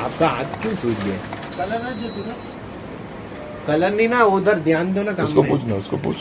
आपका हाथ क्यों सूझ गया? कलर है कलर नहीं ना उधर ध्यान दो ना काम उसको पूछना उसको पूछ।